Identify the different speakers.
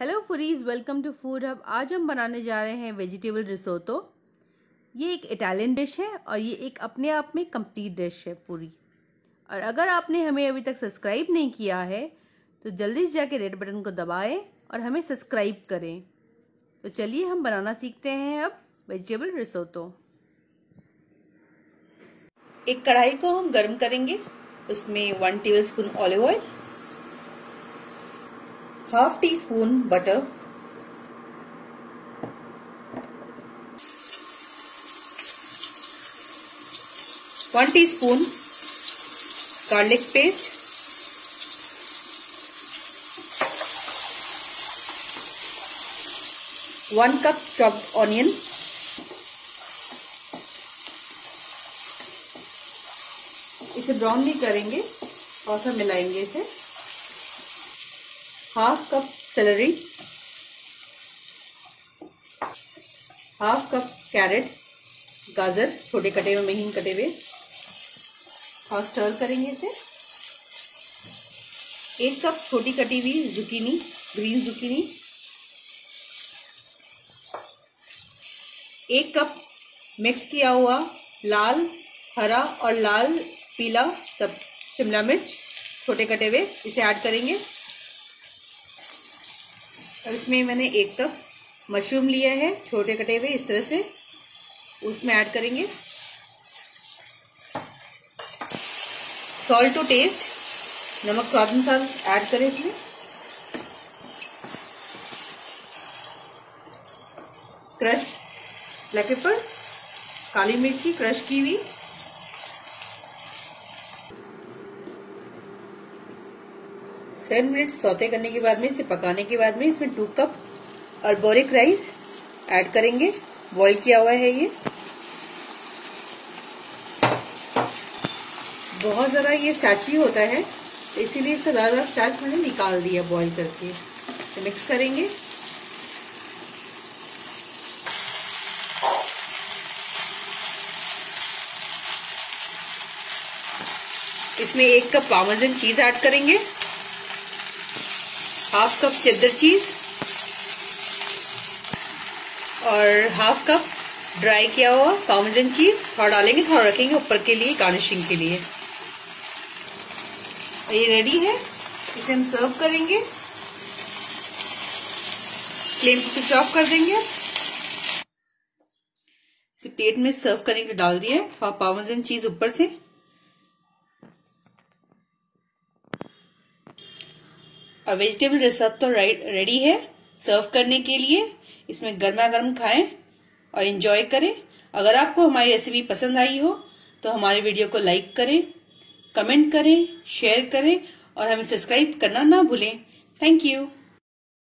Speaker 1: Hello foodies welcome to food hub आज हम बनाने जा रहे हैं वेजिटेबल रिसोतो ये एक इटालियन डिश है और ये एक अपने आप में कंप्लीट डिश है पूरी। और अगर आपने हमें अभी तक सब्सक्राइब नहीं किया है तो जल्दी से जाके रेड बटन को दबाएँ और हमें सब्सक्राइब करें। तो चलिए हम बनाना सीखते हैं अब वेजिटेबल रिसोतो एक कढ़ाई को हम गर्म करेंगे। उसमें one tablespoon olive oil half teaspoon butter one teaspoon garlic paste one cup chopped onion इसे ब्राउन नहीं करेंगे और सब मिलाएँगे इसे। Half cup celery half cup carrot गाजर छोटे कटे हुए, महीन कटे हुए। और स्टर करेंगे इसे। एक कप छोटी कटी हुई जुकीनी ग्रीन जुकीनी एक कप मिक्स किया हुआ लाल, हरा और लाल, पीला सब शिमला मिर्च छोटे कटे हुए, इसे ऐड करेंगे। और इसमें मैंने एक कप मशरूम लिया है, छोटे कटे हुए, इस तरह से। उसमें ऐड करेंगे। सॉल्ट टू टेस्ट नमक स्वाद अनुसार ऐड करें इसमें। क्रश ब्लैक पेपर काली मिर्ची क्रश की हुई। सेवन मिनट सौते करने के बाद में, इसे पकाने के बाद में इसमें two cup arborio rice add करेंगे। बॉईल किया हुआ है ये। बहुत ज़्यादा ये स्टाची होता है, इसीलिए इसका ज़्यादा स्टाच मैंने निकाल दिया बॉईल करके। तो मिक्स करेंगे। इसमें एक कप पामजन चीज़ ऐड करेंगे। हाफ़ कप चेदर चीज़ और हाफ़ कप ड्राई किया हुआ पामजन चीज़ थोड़ा डालेंगे थोड़ा रखेंगे ऊपर के लिए गार्निशिंग के लिए। ये रेडी है। इसे हम सर्व करेंगे। फ्लेम को स्विच ऑफ़ कर देंगे। इसे प्लेट में सर्व करने के लिए डाल दिया थोड़ा पामजन चीज़ ऊपर से। और वेजिटेबल रिसप तो रेडी है सर्व करने के लिए। इसमें गर्मा गर्म खाएँ और इंजॉय करें। अगर आपको हमारी रेसिपी पसंद आई हो तो हमारे वीडियो को लाइक करें कमेंट करें शेयर करें और हमें सब्सक्राइब करना ना भूलें। Thank you